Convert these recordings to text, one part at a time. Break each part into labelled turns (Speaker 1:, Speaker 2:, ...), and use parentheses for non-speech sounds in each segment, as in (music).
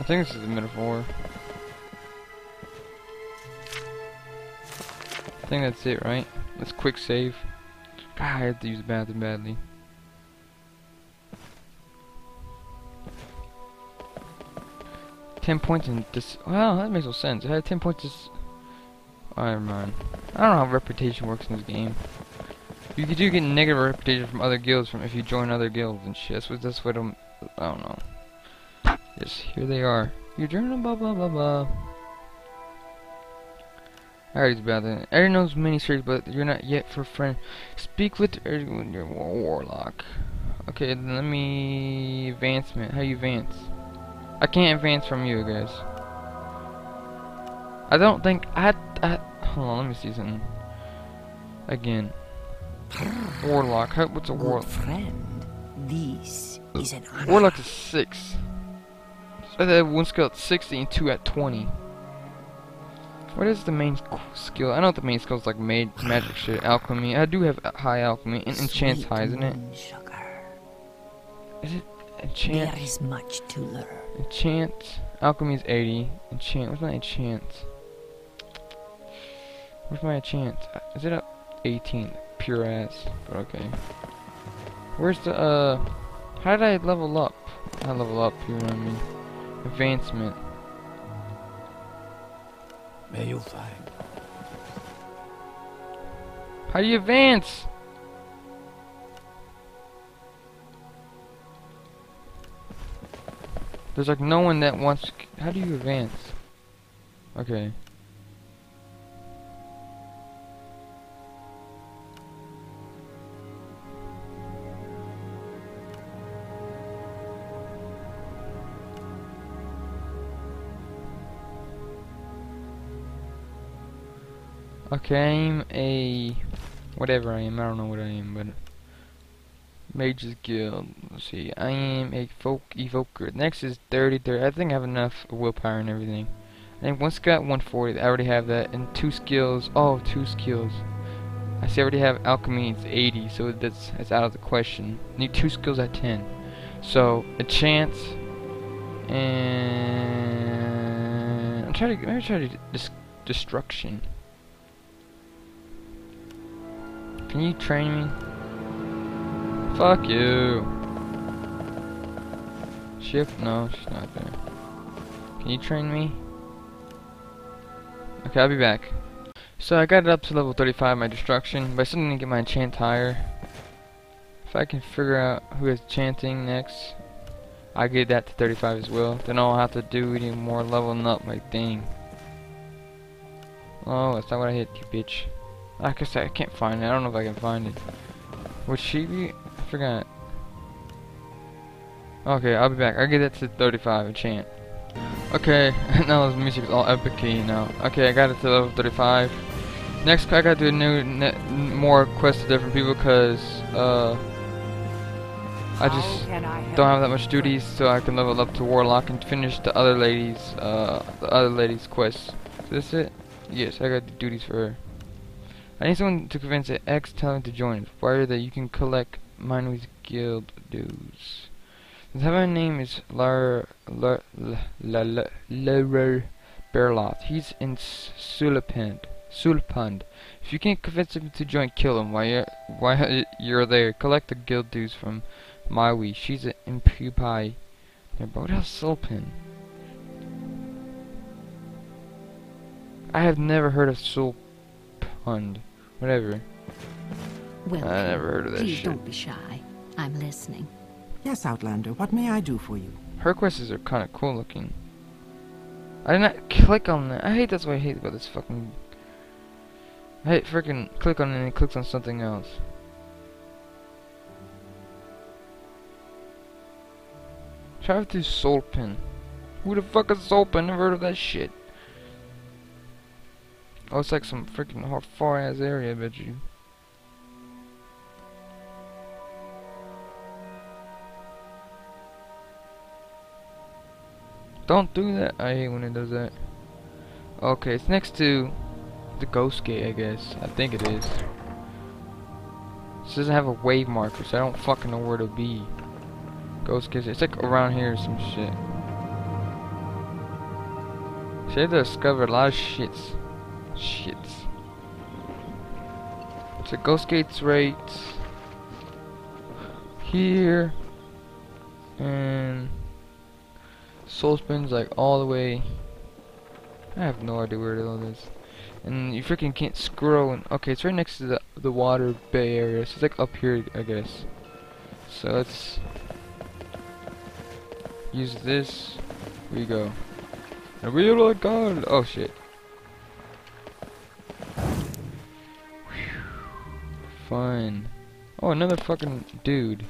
Speaker 1: I think this is the metaphor. I think that's it, right? Let's quick save. God, I have to use the bathroom badly. Ten points in this. Well, that makes no sense. I had ten points this. Oh, mind. I don't know how reputation works in this game. You do get negative reputation from other guilds from if you join other guilds and shit. That's what that's what I'm. I don't know. Yes, here they are. Your journal, blah blah blah blah. I already about that. Everyone knows many series, but you're not yet for friend. Speak with everyone. You're a warlock. Okay, then let me advancement. How you advance? I can't advance from you guys. I don't think I. I hold on. Let me see something. Again. Warlock. How, what's a warlock?
Speaker 2: friend, this is an honor.
Speaker 1: Warlock is six. So they have one skill at 60 and two at 20. What is the main skill? I know the main skill is like mage, (sighs) magic shit, alchemy. I do have high alchemy and enchant's
Speaker 2: Sweet
Speaker 1: high, isn't it?
Speaker 2: Sugar.
Speaker 1: Is it enchant?
Speaker 2: There is much to learn.
Speaker 1: Enchant. Alchemy is 80. Enchant. Where's my enchant? Where's my enchant? Is it up 18? Pure ass. But okay. Where's the uh? How did I level up? I level up. You know what I mean? Advancement.
Speaker 3: May you find.
Speaker 1: How do you advance? There's like no one that wants. How do you advance? Okay. Okay, I'm a whatever I am. I don't know what I am, but Mages Guild. Let's see. I am a folk evoker. Next is 30, 30. I think I have enough willpower and everything. I think one got 140. I already have that, and two skills. Oh, two skills. I see. I already have alchemy. It's 80, so that's that's out of the question. Need two skills at 10. So a chance, and I'm trying to maybe try to dis destruction. Can you train me? Fuck you. Shift? No, she's not there. Can you train me? Okay, I'll be back. So I got it up to level 35, my destruction, but I still need to get my enchant higher. If I can figure out who is chanting next, I get that to 35 as well. Then I'll have to do any more leveling up my thing. Oh, that's not what I hit, you bitch. I said, I can't find it. I don't know if I can find it. Would she be? I forgot. Okay, I'll be back. I'll get that to 35 enchant. Okay, (laughs) now this music is all epic key now. Okay, I got it to level 35. Next, I gotta do a new, ne more quests to different people because uh, I just don't have that much duties, so I can level up to warlock and finish the other ladies, uh, the other ladies' quests. Is this it? Yes, I got the duties for her. I need someone to convince an ex talent to join. Require that you can collect Mages Guild dues. The other name is Lar Lar Lar Berloth. He's in S- Sulapend. Sulpund. If you can't convince him to join, kill him while you're uh, while (laughs) you're there. Collect the guild dues from Maui. She's an impupai. Else Sulpin? I have never heard of Sulpund. Whatever.
Speaker 4: Welcome.
Speaker 1: I never heard of that
Speaker 4: Please
Speaker 1: shit.
Speaker 4: don't be shy. I'm listening.
Speaker 5: Yes, Outlander, what may I do for you?
Speaker 1: Her quests are kind of cool looking. I did not click on that. I hate that's what I hate about this fucking. I hate freaking click on it and it clicks on something else. Travel to Soulpin. Who the fuck is Soulpin? Never heard of that shit. Oh, it's like some freaking far ass area, bet you. Don't do that. I hate when it does that. Okay, it's next to the ghost gate, I guess. I think it is. This doesn't have a wave marker, so I don't fucking know where to be. Ghost gate. It's like around here or some shit. See, I discovered a lot of shits. Shits. So Ghost Gate's right here. And Soul Spin's like all the way. I have no idea where it all is. And you freaking can't scroll. And, okay, it's right next to the the water bay area. So it's like up here, I guess. So let's use this. We go. And we are God. Oh shit. Fun. Oh, another fucking dude.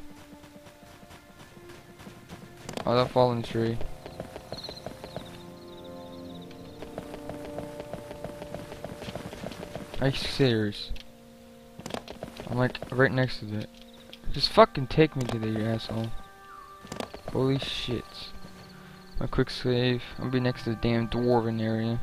Speaker 1: Oh, that fallen tree. Are you serious? I'm like right next to it. Just fucking take me to there, you asshole. Holy shit. My quick save. I'll be next to the damn dwarven area.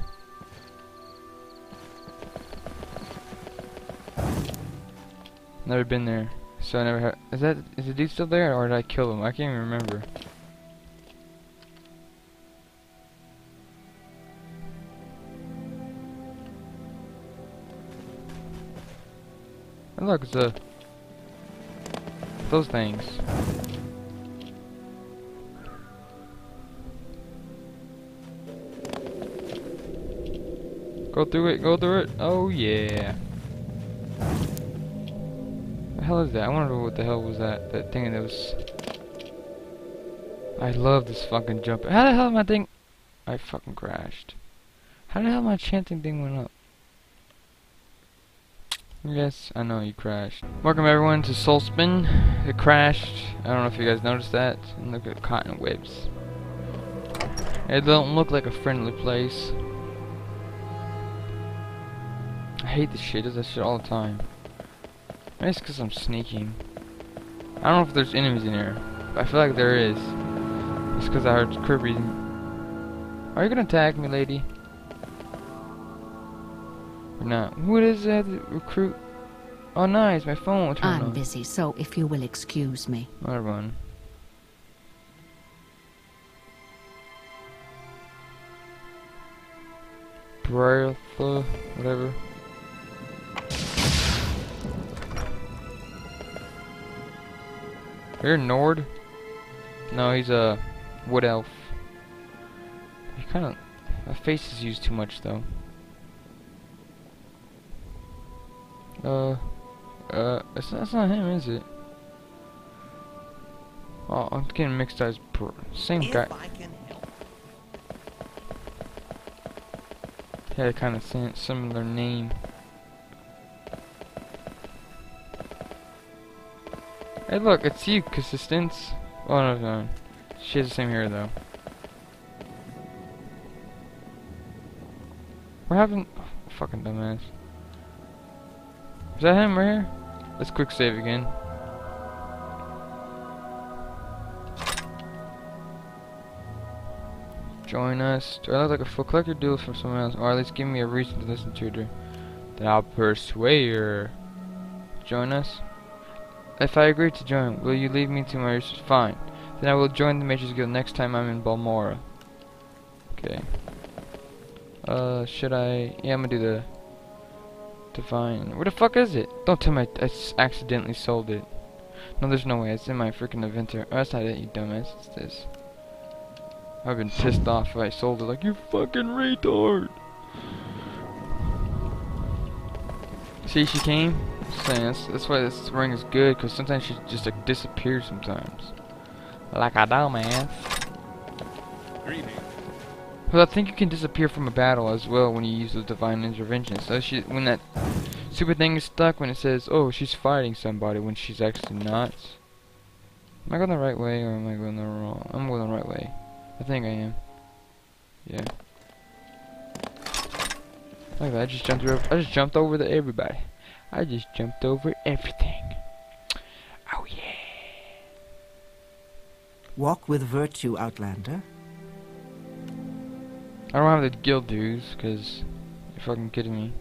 Speaker 1: Never been there. So I never had. Is that. Is the dude still there or did I kill him? I can't even remember. Look, it's a. Uh, those things. Go through it, go through it. Oh yeah. Hell is that? I wonder what the hell was that. That thing that was. I love this fucking jump. How the hell my thing? I fucking crashed. How the hell my chanting thing went up? Yes, I know you crashed. Welcome everyone to Soul Spin. It crashed. I don't know if you guys noticed that. Look at cotton webs. It don't look like a friendly place. I hate this shit. It does that shit all the time. Maybe it's because I'm sneaking. I don't know if there's enemies in here. But I feel like there is. It's because I heard Kirby. Are you gonna attack me, lady? Or not? What is that? Recruit? Oh, nice. My phone will turn
Speaker 4: I'm
Speaker 1: on.
Speaker 4: busy, so if you will excuse me.
Speaker 1: Whatever. one. Bratha, whatever. You're Nord? No, he's a wood elf. He kind of, my face is used too much though. Uh, uh, it's, that's not him, is it? Oh, I'm getting mixed up. Same guy. Yeah, kind of similar name. Hey, look, it's you, Consistence. Oh no, no, she has the same hair though. We're having oh, fucking dumbass. Is that him right here? Let's quick save again. Join us. Do I look like a full collector deal from someone else? Or at least give me a reason to listen to her. Then I'll persuade her. Join us? If I agree to join, will you leave me to my research? Fine. Then I will join the Mages Guild next time I'm in Balmora. Okay. Uh, should I? Yeah, I'm gonna do the divine. Where the fuck is it? Don't tell me I accidentally sold it. No, there's no way. It's in my freaking inventory. Oh, that's not it, you dumbass. It's this. I've been pissed off if I sold it. Like, you fucking retard. See, she came. Saying that's, that's why this ring is good, because sometimes she just like disappears sometimes. Like a dumbass. Well, I think you can disappear from a battle as well when you use the divine intervention. So she, when that stupid thing is stuck, when it says, "Oh, she's fighting somebody," when she's actually not. Am I going the right way or am I going the wrong? I'm going the right way. I think I am. Yeah. Look at that! I just jumped over. I just jumped over the everybody. I just jumped over everything. Oh yeah.
Speaker 5: Walk with virtue, Outlander.
Speaker 1: I don't have the guild dues, cause you're fucking kidding me.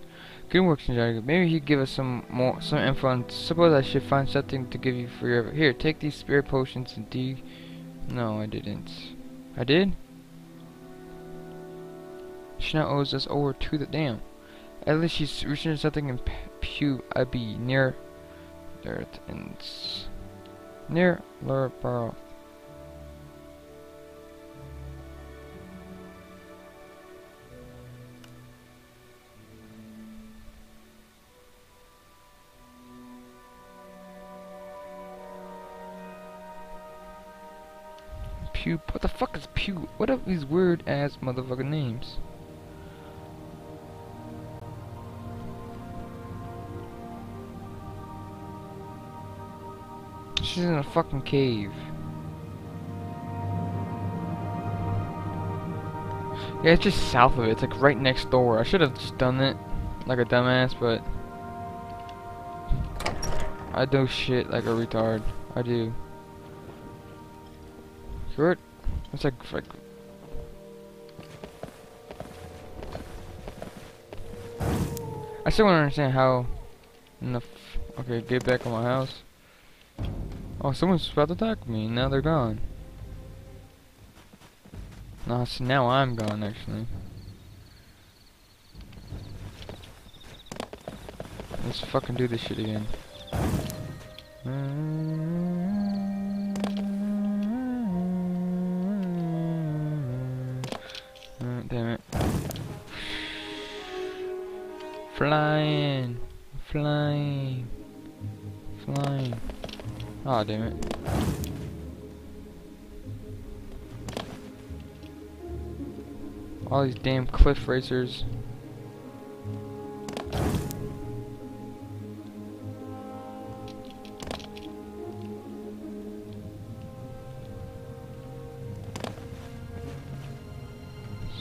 Speaker 1: Good work, Ninjago. Maybe he'd give us some more, some info. On, suppose I should find something to give you for your. Here, take these spirit potions and do. No, I didn't. I did. She now owes us over to the dam. At least she's reaching something in Pew Abbey near Earth and near Loughborough. Pew. What the fuck is Pew? What are these weird ass motherfucking names? She's in a fucking cave. Yeah, it's just south of it. It's like right next door. I should have just done it like a dumbass, but I do shit like a retard. I do. Short. It's like like. I still don't understand how. In the okay, get back in my house. Oh, someone's about to attack me. Now they're gone. No, see, now I'm gone actually. Let's fucking do this shit again. Mm, Damn it. All these damn cliff racers.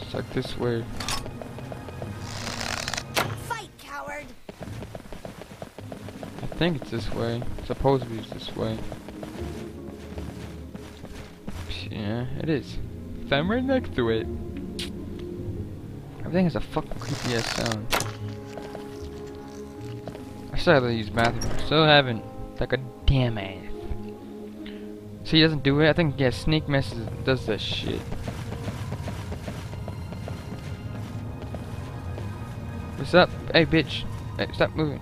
Speaker 1: Suck this way. I think it's this way. Supposedly it's this way. Yeah, it is. I'm right next to it. Everything has a fucking creepy ass sound. I still have to use bathroom. Still haven't. Like a damn ass. See, he doesn't do it. I think yeah, sneak messes does that shit. What's up? Hey, bitch. Hey, stop moving.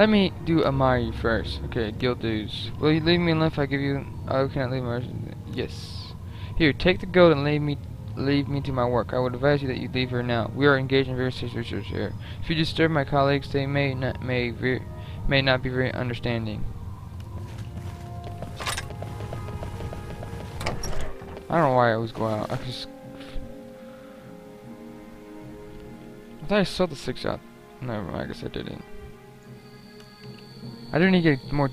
Speaker 1: Let me do Amari first. Okay, guild dues. Will you leave me alone if I give you... Oh, can I leave my... Yes. Here, take the gold and leave me leave me to my work. I would advise you that you leave her now. We are engaged in very serious research here. If you disturb my colleagues, they may not may ve may not be very understanding. I don't know why I always go out. I just I thought I saw the six shot. Never mind, I guess I didn't. I didn't need to get more.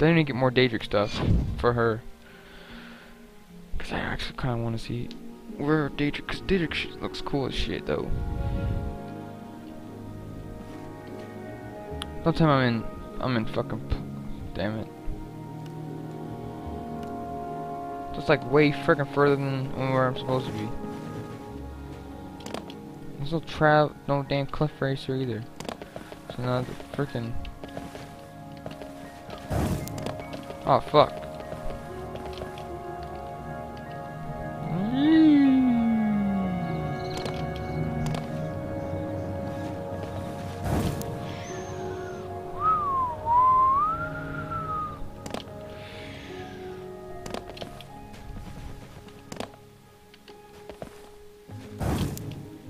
Speaker 1: I need to get more Daedric stuff for her. Cause I actually kind of want to see where Daedric. Cause Daedric looks cool as shit though. Don't tell me I'm in. I'm in fucking. Damn it. Just like way freaking further than where I'm supposed to be. There's no travel, no damn cliff racer either. So now the freaking. Oh fuck.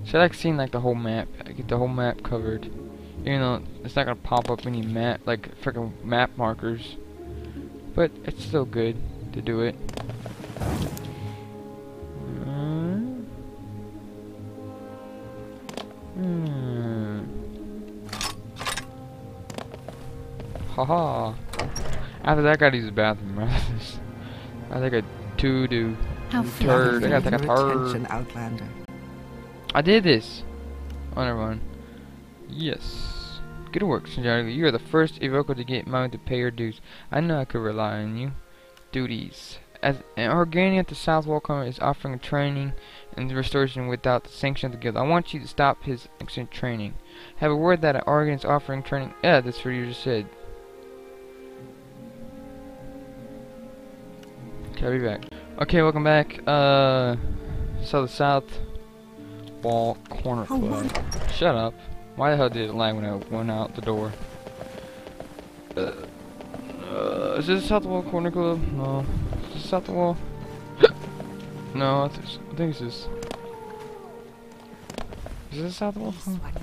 Speaker 1: Should I like seeing like the whole map? Get the whole map covered. Even though it's not gonna pop up any map like freaking map markers. But it's still good to do it. Mm. Hmm. Haha. After that, I gotta use the bathroom. (laughs) I think I to do.
Speaker 4: How
Speaker 1: Turd. I gotta take a turd.
Speaker 5: Outlander.
Speaker 1: I did this. Oh, never mind. Yes. Good work, Shinjari. You are the first evoker to get mine to pay your dues. I know I could rely on you. Duties. As an Argonian at the South Welcome is offering training and restoration without the sanction of the guild. I want you to stop his training. Have a word that an Argonian is offering training. Yeah, that's what you just said. Okay, I'll be back. Okay, welcome back. Uh, so the South. Wall Corner Club.
Speaker 5: wonderful.
Speaker 1: Shut up. Why the hell did it lag when I went out the door? Uh, uh, is this South Wall Corner Club? No. Is this South Wall? (gasps) no, I, th I think it's this. Is this South Wall?
Speaker 2: This one is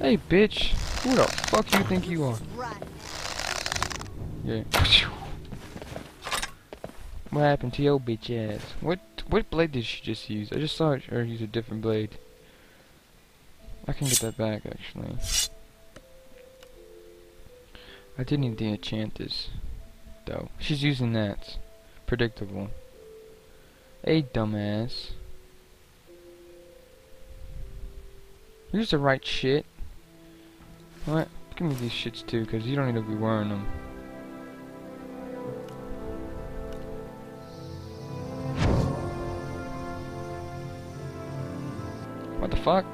Speaker 2: no
Speaker 1: Hey, bitch. Who the fuck you think you are? Yeah. (laughs) What happened to your bitch ass? What what blade did she just use? I just saw her use a different blade. I can get that back actually. I did need to enchant this though. She's using that. Predictable. Hey dumbass. Use the right shit. What? Give me these shits too, cause you don't need to be wearing them. What the fuck?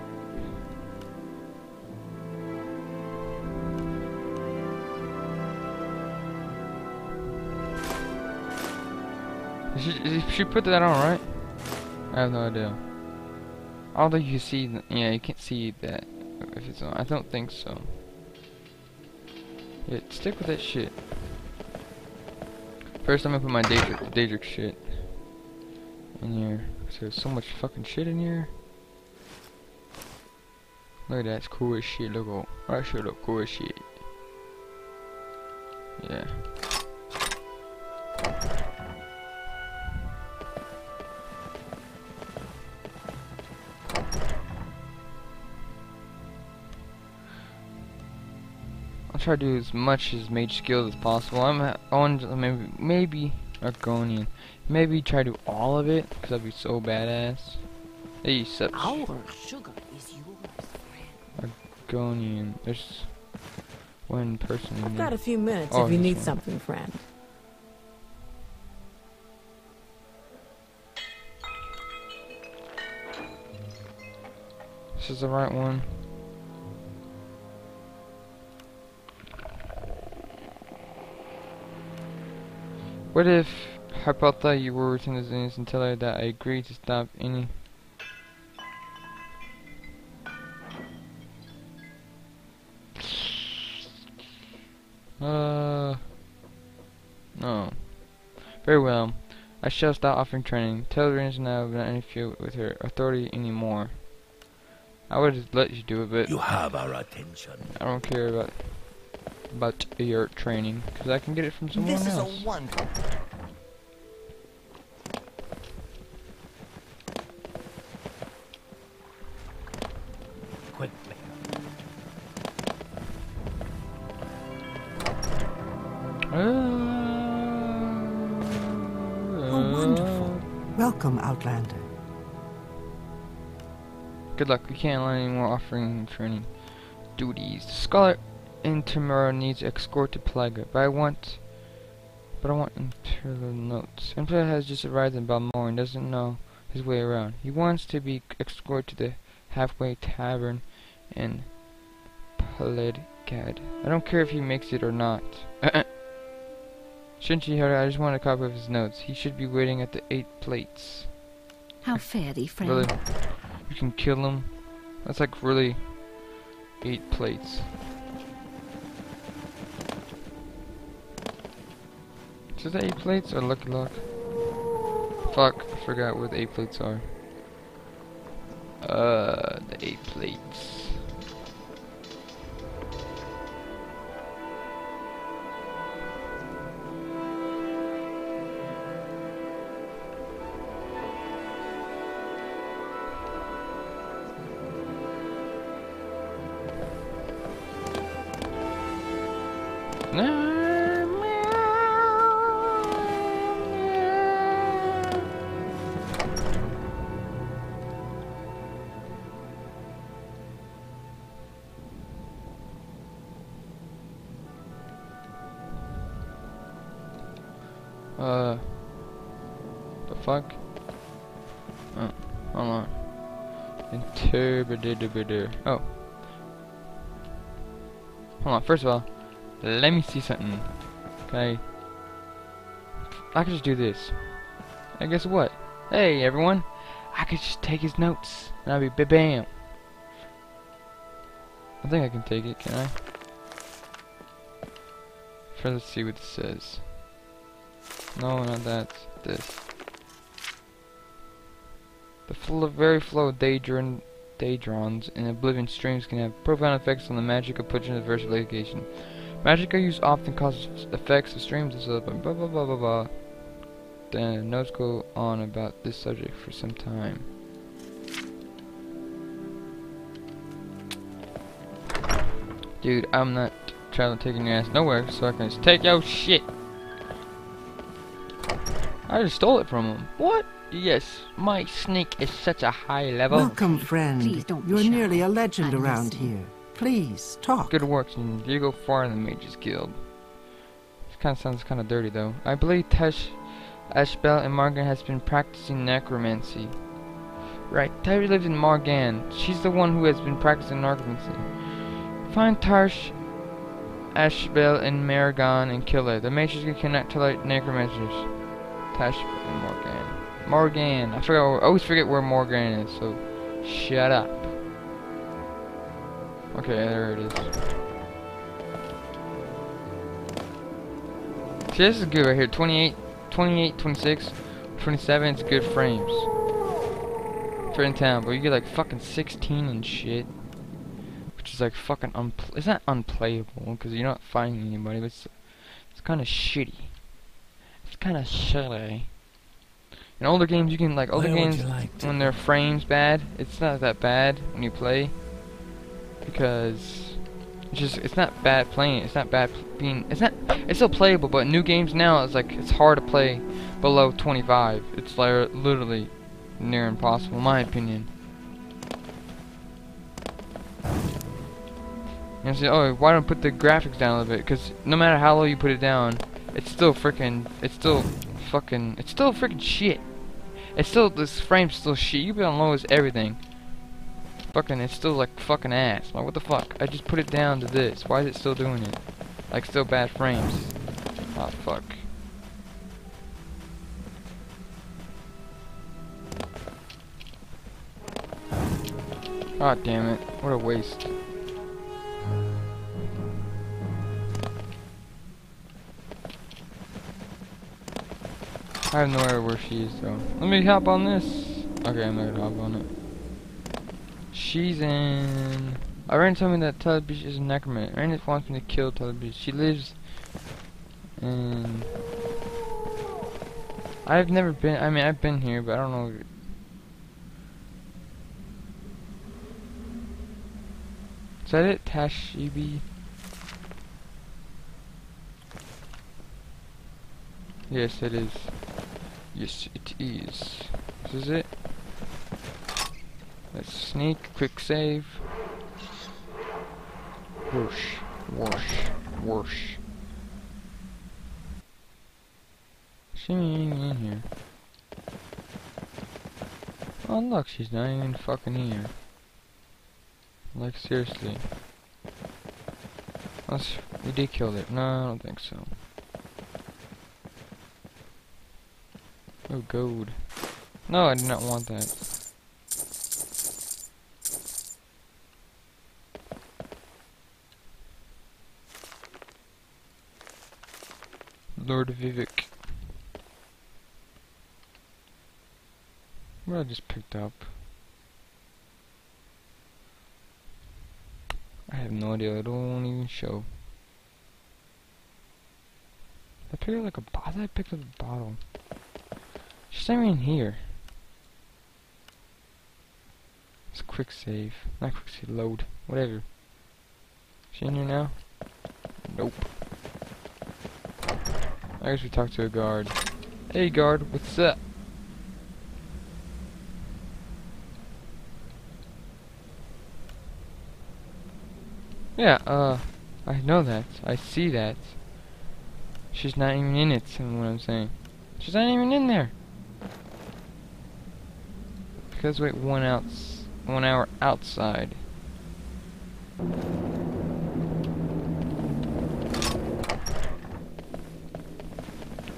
Speaker 1: She, she put that on, right? I have no idea. I don't think you see. Yeah, you can't see that if it's on. I don't think so. Yeah, stick with that shit. First, I'm gonna put my Daedric, Daedric shit in here. There's so much fucking shit in here. Look at that, it's cool as shit. Look, oh, that shit look cool as shit. Yeah. Try to do as much as mage skills as possible. I'm on maybe maybe Argonian. Maybe try to do all of it because that'd be so badass. Hey, such
Speaker 4: Our sugar is yours, friend.
Speaker 1: Argonian. There's one person
Speaker 6: I've got a few minutes
Speaker 1: Oh,
Speaker 6: if you need
Speaker 1: one.
Speaker 6: something, friend.
Speaker 1: This is the right one. What if I thought you were within the Zenith until her that I agreed to stop any (sighs) Uh No. Very well. I shall stop offering training. Tell the Rangers now not interfere with her authority anymore. I would just let you do it, but
Speaker 3: You have our attention.
Speaker 1: I don't care about about your training because I can get it from someone
Speaker 2: This is
Speaker 1: else.
Speaker 2: a wonder.
Speaker 3: Quickly.
Speaker 5: Oh, uh, wonderful. Welcome, Outlander.
Speaker 1: Good luck. We can't allow any more offering training duties. Scholar in tomorrow needs escort to Plaga, but I want, but I want internal notes. Imperial has just arrived in Balmora and doesn't know his way around. He wants to be escorted to the halfway tavern in Pelagiad. I don't care if he makes it or not. (coughs) Shouldn't you hear? I just want a copy of his notes. He should be waiting at the eight plates.
Speaker 4: How fare thee, friend?
Speaker 1: Really? You can kill him? That's like really eight plates. Is it eight plates or lucky luck? Fuck, I forgot what the eight plates are. Uh, the eight plates. Oh. Hold on, first of all, let me see something. Okay. I could just do this. And guess what? Hey everyone, I could just take his notes. And I'd be bam. I think I can take it, can I? First, let's see what it says. No, not that. This. The full of very flow of Daedron, Daedrons and Oblivion streams can have profound effects on the magic of pushing adverse location. Magic I use often causes effects of streams and stuff, blah blah blah blah blah. Then notes go on about this subject for some time. Dude, I'm not trying to take your ass nowhere, so I can just take your shit. I just stole it from him. What? Yes, my sneak is such a high level.
Speaker 5: Welcome, friend.
Speaker 4: Please don't
Speaker 5: You're
Speaker 4: shy.
Speaker 5: nearly a legend
Speaker 4: I'm
Speaker 5: around
Speaker 4: listening.
Speaker 5: here. Please, talk.
Speaker 1: Good work, and you go far in the Mages Guild. This kind of sounds kind of dirty, though. I believe Tesh, Ashbel, and Maar Gan has been practicing necromancy. Right, Terry lives in Maar Gan. She's the one who has been practicing necromancy. Find Tarsh, Ashbel, and Maar Gan and kill her. The mages can connect to like necromancers. Tash and Maar Gan. Maar Gan. I forget. I always forget where Maar Gan is. So, shut up. Okay, there it is. See, this is good right here. 28, 28, 26, 27. It's good frames. In town, but you get like fucking 16 and shit. Which is like fucking unpl- It's not unplayable because you're not finding anybody, but it's, it's kind of shitty. It's kind of shitty. In older games, you can like older
Speaker 3: Where
Speaker 1: games
Speaker 3: like
Speaker 1: when their frames bad. It's not that bad when you play because it's just it's not bad playing. It's not bad being. It's not. It's still playable, but new games now it's like it's hard to play below 25. It's like literally near impossible, in my opinion. Know, say, oh, why don't I put the graphics down a little bit? Because no matter how low you put it down, it's still freaking. It's still fucking. It's still freaking shit. It's still this frame's still shit. You put on low as everything. Fucking, it's still like fucking ass. Like what the fuck? I just put it down to this. Why is it still doing it? Like still bad frames. Oh fuck. God damn it. What a waste. I have no idea where she is though. Let me hop on this. Okay, I'm not gonna hop on it. She's in. Irene told me that Telebeach is a necromancer. Irene wants me to kill Telebeach. She lives in. I've never been. I mean, I've been here, but I don't know. Is that it? Tashibi? Yes, it is. Yes, it is. This is it. Let's sneak, quick save. Whoosh, whoosh, whoosh. Ain't in here. Oh look, she's not even fucking here. Like seriously. Kill it. No, I don't think so. Oh, gold. No, I do not want that. Lord Vivek. What I just picked up. I have no idea. It don't even show. I picked like a. bo- I I picked up a bottle. She's not even here. It's quick save. Not quick save, load. Whatever. She in here now? Nope. I guess we talk to a guard. Hey guard, what's up? Yeah, uh, I know that. I see that. She's not even in it, is what I'm saying. She's not even in there. Because wait one outs one hour outside.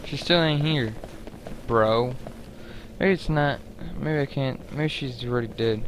Speaker 1: She still ain't here, bro. Maybe it's not. maybe I can't. Maybe she's already dead.